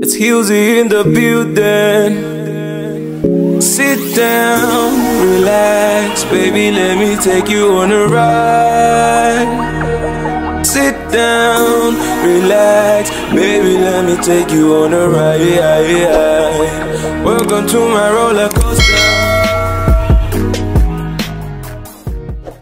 It's Hillsy in the building. Sit down, relax, baby. Let me take you on a ride. Sit down, relax, baby. Let me take you on a ride. Welcome to my roller coaster.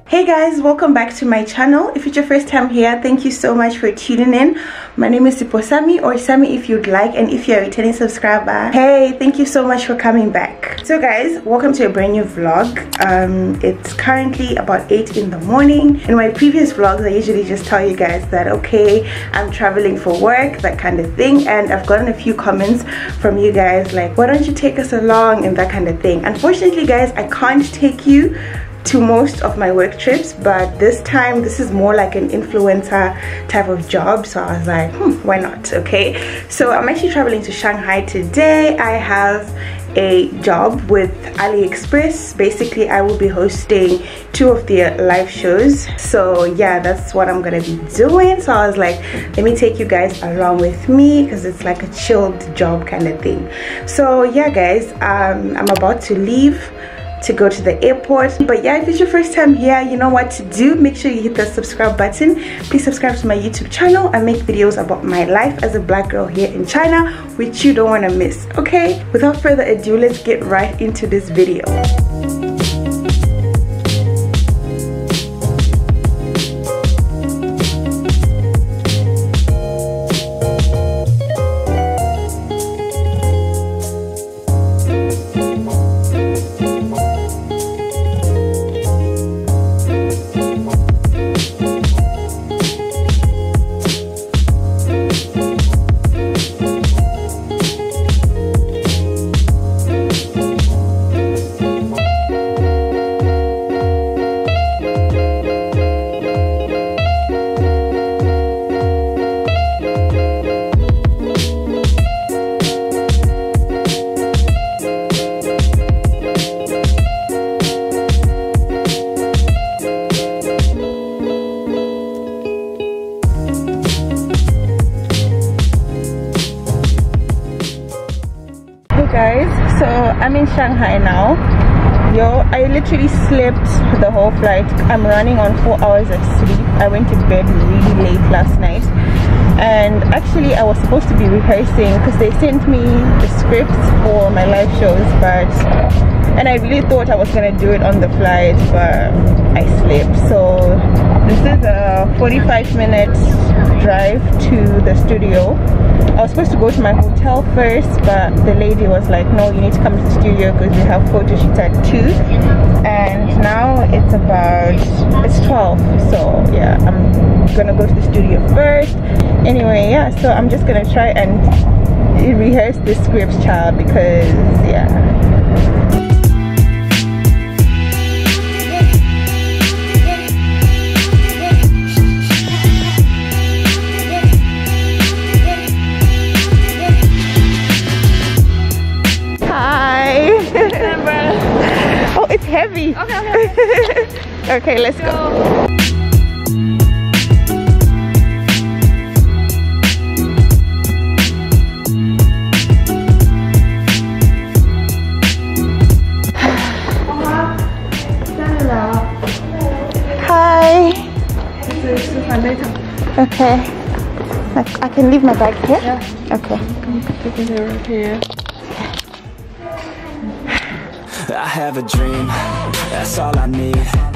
Hey guys welcome back to my channel. If it's your first time here thank you so much for tuning in. My name is Sipho Sami or Sami if you'd like and if you're a returning subscriber. Hey thank you so much for coming back. So guys welcome to a brand new vlog. Um, it's currently about 8 in the morning. In my previous vlogs I usually just tell you guys that okay I'm traveling for work that kind of thing and I've gotten a few comments from you guys like why don't you take us along? and that kind of thing. Unfortunately guys I can't take you to most of my work trips but this time this is more like an influencer type of job so I was like hmm, why not? Okay. So I'm actually traveling to Shanghai today. I have a job with AliExpress. Basically I will be hosting two of their live shows. So yeah that's what I'm gonna be doing. So I was like let me take you guys along with me because it's like a chilled job kind of thing. So yeah guys um, I'm about to leave to go to the airport. But yeah if it's your first time here you know what to do. Make sure you hit the subscribe button. Please subscribe to my youtube channel i make videos about my life as a black girl here in china which you don't want to miss okay? Without further ado let's get right into this video i'm in shanghai now. Yo i literally slept the whole flight. I'm running on four hours of sleep. I went to bed really late last night. And actually i was supposed to be rehearsing because they sent me the scripts for my live shows but and i really thought i was gonna do it on the flight but i slept. So this is a 45 minute drive to the studio. I was supposed to go to my hotel first but the lady was like no you need to come to the studio because we have photo shoots at 2 and now it's about it's 12 so yeah I'm gonna go to the studio first. Anyway yeah so I'm just gonna try and rehearse the scripts child because yeah okay. okay let's go. go. Hi. Okay. I can leave my bag here? Yeah. Okay. Take it over here. I have a dream, that's all I need I'll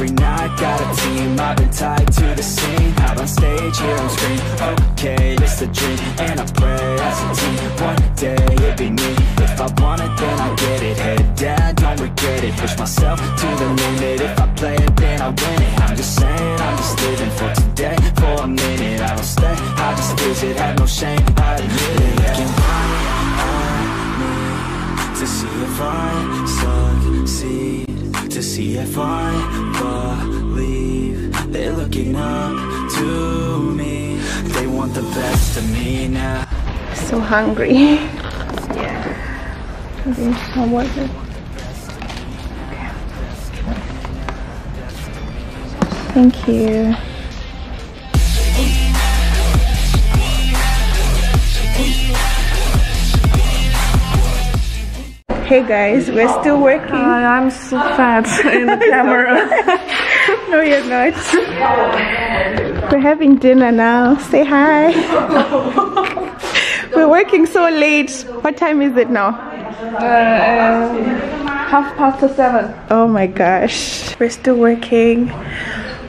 Every night, got a team I've been tied to the scene. Out on stage, here on screen Okay, it's a dream. And I pray as a team One day, it'll be me. If I want it, then I get it. Head down, don't regret it. Push myself to the limit. If I play it, then I win it. I'm just saying, I'm just living for today. For a minute, I don't stay. I just visit, have no shame, I admit it. Looking right at me To see if I succeed To see if I believe They're looking up to me They want the best of me now So hungry. yeah. Was it? Thank you. Hey guys, we're still working. I'm so fat in the camera. No, you're not. We're having dinner now. Say hi. We're working so late. What time is it now? Uh, half past seven. Oh my gosh. We're still working.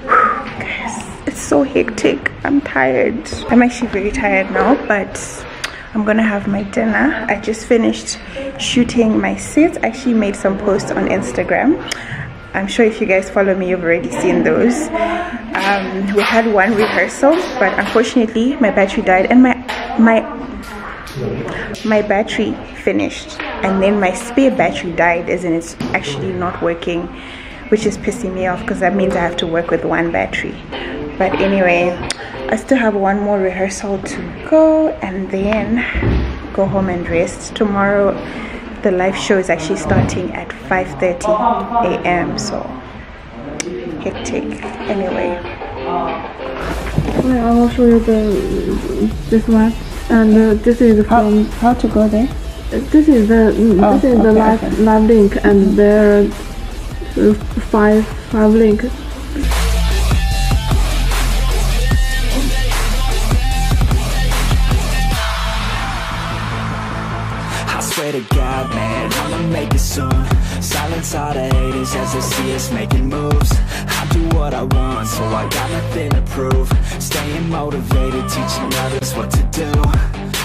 Guys, it's so hectic. I'm tired. I'm actually very tired now, but I'm gonna have my dinner. I just finished shooting my sets. I actually made some posts on Instagram. I'm sure if you guys follow me, you've already seen those. Um, we had one rehearsal, but unfortunately, my battery died, and my my my battery finished and then my spare battery died as in it's actually not working which is pissing me off because that means I have to work with one battery but anyway I still have one more rehearsal to go and then go home and rest tomorrow the live show is actually starting at 5:30 a.m. so hectic anyway I will show you the this one, and uh, this is from how to go there this is the Oh, this is the live okay. live link, and there are uh, five five link. To God, man, I'ma make it soon. Silence all the haters as they see us making moves. I do what I want, so I got nothing to prove. Staying motivated, teaching others what to do.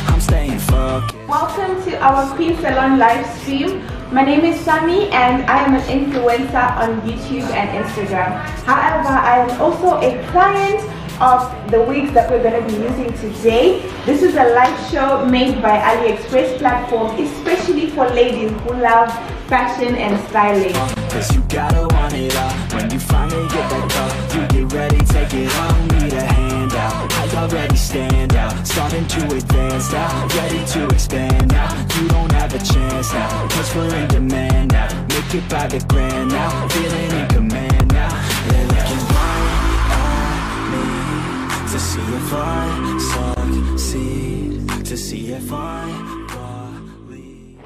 I'm staying focused. Welcome to our Queen Salon live stream. My name is Sami and I am an influencer on YouTube and Instagram. However, I am also a client of the wigs that we're going to be using today. This is a live show made by AliExpress platform, especially for ladies who love fashion and styling. Cause you gotta want it all. When you finally get that You get ready, take it on Need a I already stand out. Starting to advance now Ready to expand now. You don't have a chance now Cause we're in demand now. Make it by the grand now Feeling in command see if I succeed To see if I believe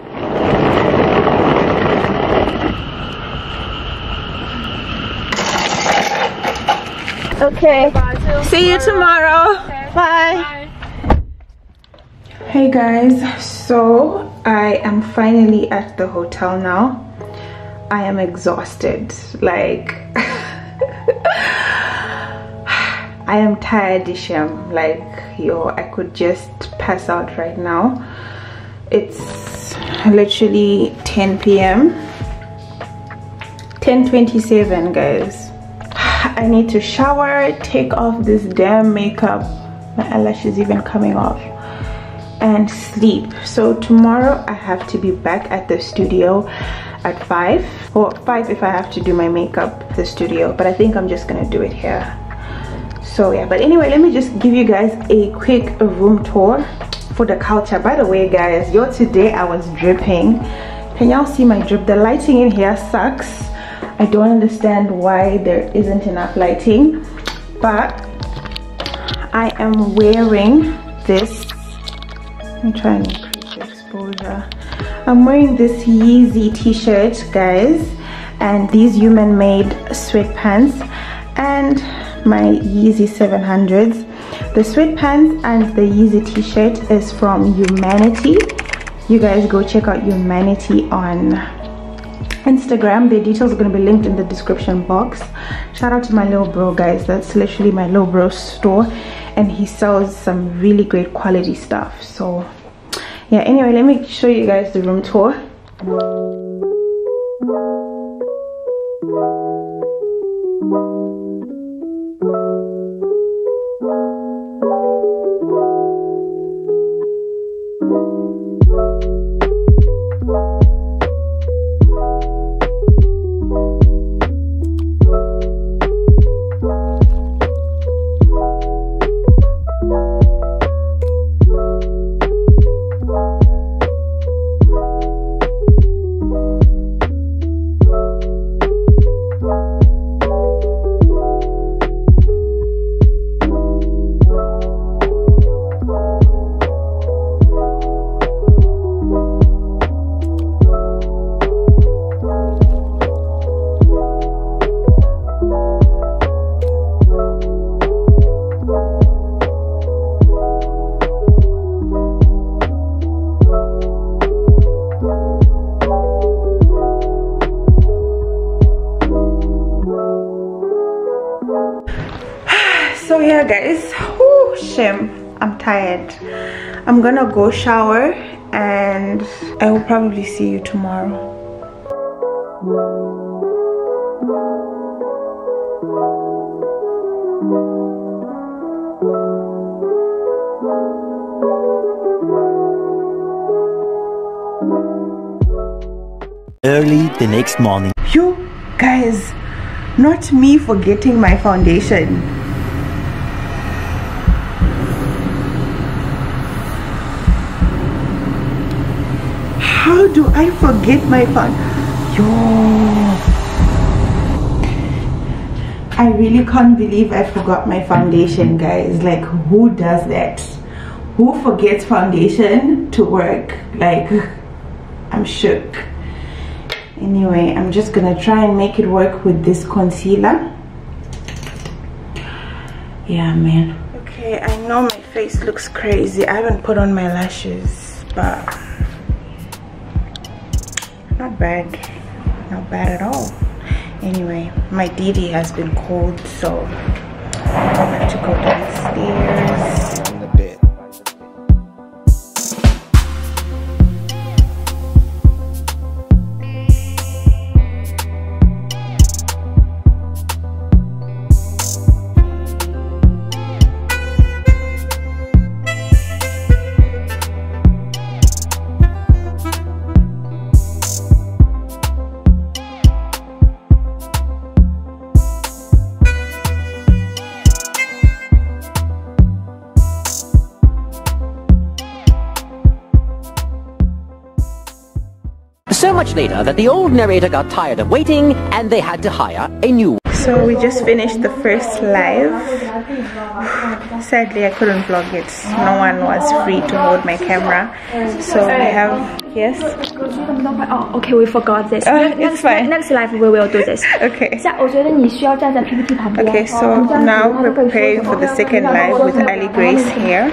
Okay. See you tomorrow. Bye. Hey guys, so I am finally at the hotel now. I am exhausted. Like I am tired, Isham. Like yo, I could just pass out right now. It's literally 10 p.m. 10:27, guys. I need to shower, take off this damn makeup. My eyelash is even coming off. And sleep. So tomorrow I have to be back at the studio at 5. Or 5 if I have to do my makeup the studio. But I think I'm just gonna do it here. So yeah, but anyway, let me just give you guys a quick room tour for the culture. By the way, guys, yo, today I was dripping. Can y'all see my drip? The lighting in here sucks. I don't understand why there isn't enough lighting, but I am wearing this. Let me try and increase the exposure. I'm wearing this Yeezy t-shirt, guys, and these human made sweatpants and my Yeezy 700s. The sweatpants and the Yeezy t-shirt is from Humanity. You guys go check out Humanity on Instagram. The details are going to be linked in the description box. Shout out to my little bro, guys. That's literally my little bro store, and he sells some really great quality stuff. So, yeah. Anyway, let me show you guys the room tour. I'm gonna go shower and i will probably see you tomorrow Early the next morning. you guys not me forgetting my foundation how do i forget my phone yo. I really can't believe i forgot my foundation guys. Like who does that? Who forgets foundation to work? Like i'm shook. Anyway i'm just gonna try and make it work with this concealer. Yeah man. Okay i know my face looks crazy. I haven't put on my lashes but not bad. Not bad at all. Anyway my dd has been cold so i have to go downstairs much later that the old narrator got tired of waiting and they had to hire a new one. So we just finished the first live. Sadly, I couldn't vlog it. No one was free to hold my camera. So we have... Yes? Oh, okay, we forgot this. Uh, next, fine. next live, we will do this. okay. Okay, so now we're preparing for the second live with Ali Grace here.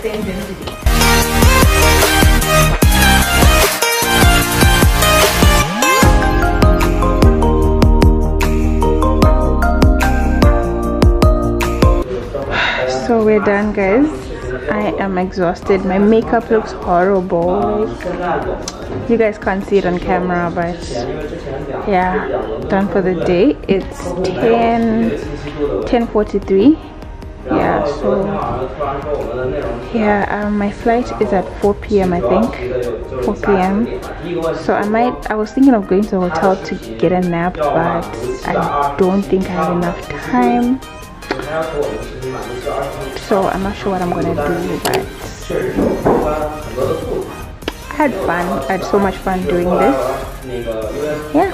250% density. So we're done guys. I am exhausted. My makeup looks horrible. You guys can't see it on camera, but yeah, done for the day. It's 10 10:43. Yeah, so yeah, um, my flight is at 4 p.m. I think 4 p.m. So I might. I was thinking of going to a hotel to get a nap, but I don't think I have enough time so I'm not sure what I'm gonna do but I had fun I had so much fun doing this yeah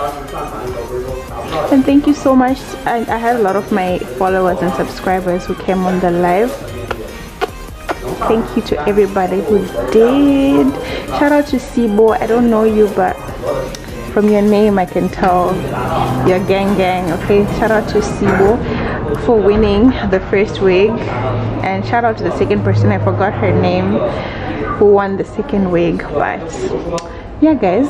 and thank you so much. I, I had a lot of my followers and subscribers who came on the live. Thank you to everybody who did. Shout out to Sibo. I don't know you but from your name I can tell you're gang gang okay? Shout out to Sibo for winning the first wig. And shout out to the second person I forgot her name who won the second wig but yeah guys